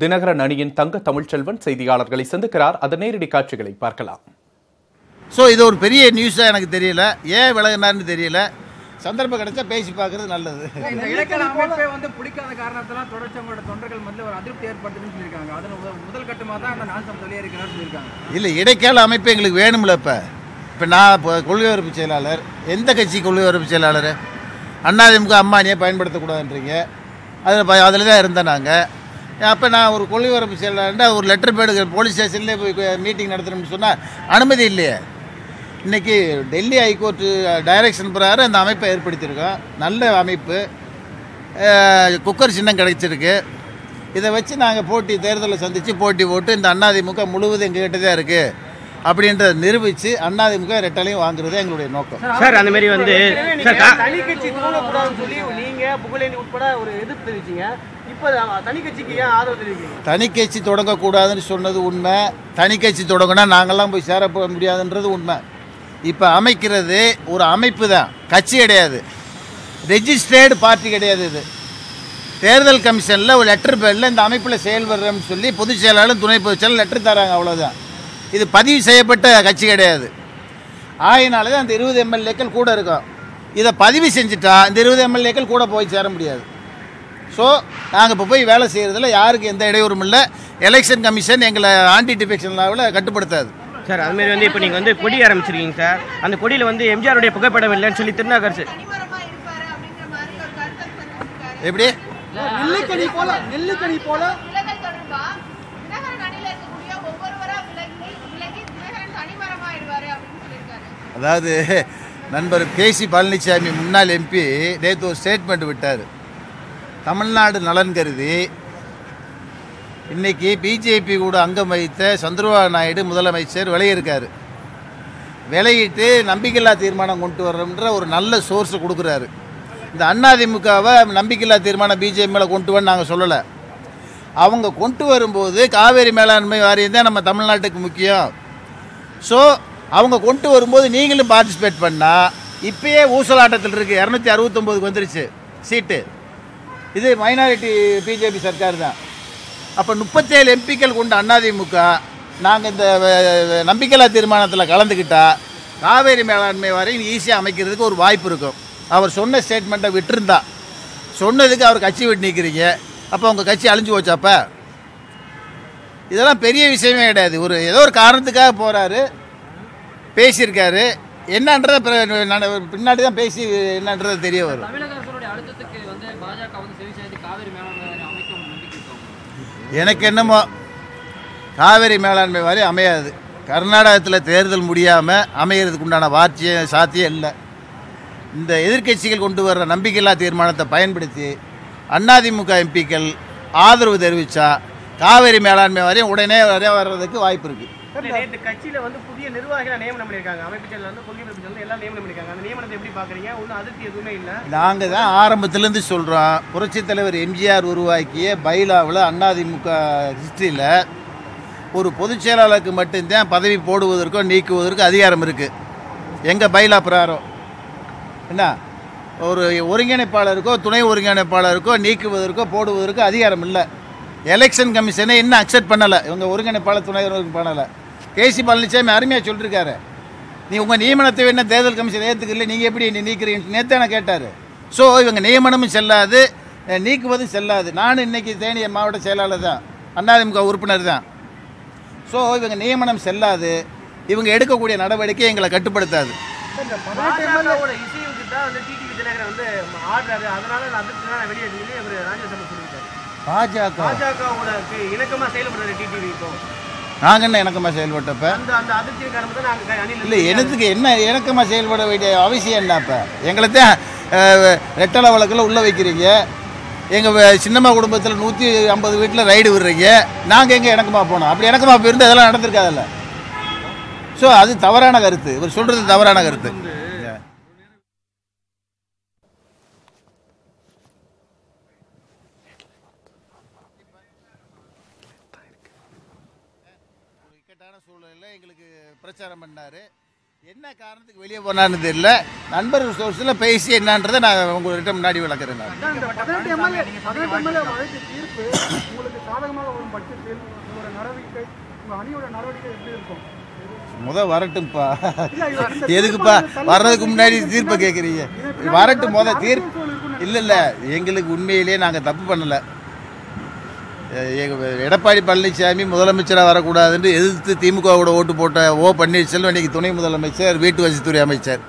தினகரன் அணியின் தங்க தமிழ்ச்செல்வன் செய்தியாளர்களை சந்திக்கிறார். அதன் நேரடி காட்சிகளை பார்க்கலாம். ஸோ இது ஒரு பெரிய நியூஸாக எனக்கு தெரியல. ஏன் விலகினார்னு தெரியல. சந்தர்ப்பம் கிடைச்சா பேசி பார்க்கறது நல்லது. இந்த இடைக்கால அமைப்பே வந்து பிடிக்காத காரணத்தெல்லாம் தொடர்ச்சி அவங்களோட தொண்டர்கள் மத்தியில் ஒரு அதிருப்தி ஏற்படுத்துன்னு சொல்லியிருக்காங்க. அதன் முதல் கட்டமாக தான் அந்த நாசம் வெளியேறிக்கிறான்னு சொல்லியிருக்காங்க. இல்லை இடைக்கால அமைப்பு எங்களுக்கு வேணும்ல இப்போ. இப்போ நான் இப்போ கொள்கை வரப்பு செயலாளர். எந்த கட்சி கொள்கை வரப்பு செயலாளர் அண்ணாதிமுக அம்மானியை பயன்படுத்தக்கூடாதுன்றீங்க. அதில் அதில் தான் இருந்தேன் நாங்கள் அப்போ நான் ஒரு கொள்கை வரப்பு ஒரு லெட்டர் பேடு போலீஸ் ஸ்டேஷன்லேயே போய் மீட்டிங் நடத்தணும்னு சொன்னால் அனுமதி இல்லையே. இன்றைக்கி டெல்லி ஹைகோர்ட்டு டைரக்ஷன் பிரகாரம் அந்த அமைப்பை ஏற்படுத்தியிருக்கோம். நல்ல அமைப்பு. குக்கர் சின்னம் கிடைச்சிருக்கு. இதை வச்சு நாங்கள் போட்டி தேர்தலை சந்தித்து போட்டி போட்டு இந்த அண்ணாதிமுக முழுவதும் எங்ககிட்ட தான் இருக்குது அப்படின்றத நிரூபித்து அண்ணாதிமுக ரெட்டலையும் வாங்குறது எங்களுடைய நோக்கம். சார் அந்த மாதிரி வந்து தனி கட்சி தூங்கக்கூடாதுன்னு சொல்லி நீங்க புகழேந்தி உட்பட ஒரு எதிர்ப்பு தெரிவிச்சீங்க. தனி கட்சி தொடங்கக்கூடாதுன்னு சொன்னது உண்மை. தனி கட்சி தொடங்கினா நாங்கள்லாம் போய் சேர போக முடியாதுன்றது உண்மை. இப்போ அமைக்கிறது ஒரு அமைப்பு தான். கட்சி கிடையாது. ரெஜிஸ்டர்டு பார்ட்டி கிடையாது இது. தேர்தல் கமிஷனில் ஒரு லெட்டர் பேரில் இந்த அமைப்பில் செயல்படுறோம்னு சொல்லி பொதுச் செயலாளர் துணை பொதுச் செயலாளர் லெட்டர் தராங்க அவ்வளோதான் இது பதிவு செய்யப்பட்ட கட்சி கிடையாது. ஆயினால தான் அந்த இருபது எம்எல்ஏக்கள் கூட இருக்கும் இதை பதிவு செஞ்சுட்டா இந்த இருபது எம்எல்ஏக்கள் கூட போய் சேர முடியாது. ஸோ நாங்கள் இப்போ போய் வேலை செய்கிறதுல யாருக்கு எந்த இடையூறும் இல்லை. எலெக்ஷன் கமிஷன் எங்களை ஆன்டி டிஃபெக்ஷன் லாவில் கட்டுப்படுத்தாது. சார் அது மாதிரி வந்து இப்போ நீங்க வந்து கொடி ஆரம்பிச்சிருக்கீங்க சார். அந்த கொடியில வந்து எம்ஜிஆருடைய புகைப்படம் இல்லைன்னு சொல்லி திருநாகர் எப்படி? நெல்லுக்கணி போல நெல்லுக்கணி போல அதாவது நண்பர் கேசி பழனிசாமி முன்னாள் எம்பி நேற்று ஒரு ஸ்டேட்மெண்ட் விட்டார். தமிழ்நாடு நலன் கருதி இன்றைக்கி பிஜேபி கூட அங்கம் வகித்த சந்திரபாபு நாயுடு முதலமைச்சர் விளையிருக்கார். விலையிட்டு நம்பிக்கையில்லா தீர்மானம் கொண்டு வர்றோம்ன்ற ஒரு நல்ல சோர்ஸை கொடுக்குறாரு. இந்த அதிமுகவை நம்பிக்கையில்லா தீர்மானம் பிஜேபி மேலே கொண்டு வந்து நாங்கள் சொல்லலை. அவங்க கொண்டு வரும்போது காவேரி மேலாண்மை வாரியம் தான் நம்ம தமிழ்நாட்டுக்கு முக்கியம். ஸோ அவங்க கொண்டு வரும்போது நீங்களும் பார்ட்டிசிபேட் பண்ணால் இப்பயே ஊசலாட்டத்தில் இருக்குது இரநூத்தி அறுபத்தொம்போதுக்கு வந்துருச்சு சீட்டு. இது மைனாரிட்டி பிஜேபி சர்க்கார் தான். அப்போ முப்பத்தேழு எம்பிக்கள் கொண்ட அண்ணாதிமுக நாங்கள் இந்த நம்பிக்கையில்லா தீர்மானத்தில் கலந்துக்கிட்டால் காவேரி மேலாண்மை வரையும் ஈஸியாக அமைக்கிறதுக்கு ஒரு வாய்ப்பு இருக்கும். அவர் சொன்ன ஸ்டேட்மெண்ட்டை விட்டுருந்தா. சொன்னதுக்கு அவர் கட்சி விட்டு நிற்கிறீங்க அப்போ உங்கள் கட்சி அழிஞ்சு போச்சாப்ப இதெல்லாம் பெரிய விஷயமே கிடையாது. ஒரு ஏதோ ஒரு காரணத்துக்காக போகிறாரு பேசியிருக்காரு. என்னன்றத பின்னாடி தான் பேசி என்னன்றது தெரிய வரும். எனக்கு என்னமோ காவேரி மேலாண்மை வாரியம் அமையாது. கர்நாடகத்தில் தேர்தல் முடியாமல் அமைகிறதுக்கு உண்டான வார்த்தையும் சாத்தியம் இல்லை. இந்த எதிர்க்கட்சிகள் கொண்டு வர்ற நம்பிக்கையில்லா தீர்மானத்தை பயன்படுத்தி அதிமுக எம்பிக்கள் ஆதரவு தெரிவித்தா காவேரி மேலாண்மை வாரியம் உடனே வர வர்றதுக்கு வாய்ப்பு இருக்குது நேற்று கட்சியில வந்து புதிய நிர்வாகிகளை நியமனம் பண்ணியிருக்காங்க. அமைப்பு செயலர் வந்து கொள்கை அமைப்பு செயலர் எல்லாம் நியமனம் பண்ணியிருக்காங்க. அந்த நியமனத்தை எப்படி பாக்குறீங்க ஒன்றும் அதிருப்தி எதுவுமே இல்லை. நாங்கள் தான் ஆரம்பத்திலேருந்து சொல்கிறோம் புரட்சி தலைவர் எம்ஜிஆர் உருவாக்கிய பைலாவில் அதிமுக ஹிஸ்ட்ரியில் ஒரு பொதுச் செயலாளருக்கு மட்டும்தான் பதவி போடுவதற்கோ நீக்குவதற்கோ அதிகாரம் இருக்குது எங்கள் பைலா பிரகாரம். என்ன? ஒரு ஒருங்கிணைப்பாளருக்கோ துணை ஒருங்கிணைப்பாளருக்கோ நீக்குவதற்கோ போடுவதற்கோ அதிகாரம் இல்லை. எலெக்ஷன் கமிஷனை இன்னும் அக்செப்ட் பண்ணலை. இவங்க ஒருங்கிணைப்பாளர் துணை பண்ணலை. கேசி பழனிசாமி அருமையாக சொல்லியிருக்காரு நீ உங்கள் நியமனத்தை வேணா தேர்தல் கமிஷன் ஏற்றுக்கல நீங்கள் எப்படி நீ நீக்கிறீங்க நேற்று நான் கேட்டார். ஸோ இவங்க நியமனமும் செல்லாது நீக்குவதும் செல்லாது. நானும் இன்னைக்கு தேனி மாவட்ட செயலாளர் தான் அதிமுக உறுப்பினர் தான். ஸோ இவங்க நியமனம் செல்லாது இவங்க எடுக்கக்கூடிய நடவடிக்கை எங்களை கட்டுப்படுத்தாது. பாஜக. நாங்கள் என்ன இணக்கமாக செயல்பட்டப்ப? இல்லை எனத்துக்கு என்ன இணக்கமாக செயல்பட வேண்டிய அவசியம் என்ன இப்போ எங்களை தான் ரெட்டலை வழக்கில் உள்ளே வைக்கிறீங்க. எங்கள் சின்னம்மா குடும்பத்தில் நூற்றி ஐம்பது வீட்டில் ரைடு விடுறீங்க. நாங்கள் எங்கே இணக்கமாக போனோம்? அப்படி இணக்கமாக போயிருந்து அதெல்லாம் நடந்திருக்காதுல்ல. ஸோ அது தவறான கருத்து. இவர் சொல்கிறது தவறான கருத்து ஒரு இக்கட்டான சூழ்நிலையில் எங்களுக்கு பிரச்சாரம் பண்ணார். என்ன காரணத்துக்கு வெளியே போனான்னு தெரியல. நண்பர் சோர்ஸில் பேசி என்னன்றதை நான் உங்கள்கிட்ட முன்னாடி விளக்குறேன் முத வரட்டும்ப்பா. எதுக்குப்பா? வர்றதுக்கு முன்னாடி தீர்ப்பை கேட்குறீங்க வரட்டும் முத தீர்ப்பு. இல்லை இல்லை. எங்களுக்கு உண்மையிலேயே நாங்கள் தப்பு பண்ணலை. எடப்பாடி பழனிசாமி முதலமைச்சராக வரக்கூடாதுன்னு எதிர்த்து திமுகவோட ஓட்டு போட்ட ஓ பன்னீர்செல்வம் இன்னைக்கு துணை முதலமைச்சர் வீட்டு வசதித்துறை அமைச்சர்.